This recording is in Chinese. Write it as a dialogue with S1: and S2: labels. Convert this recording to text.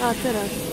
S1: 啊，对了。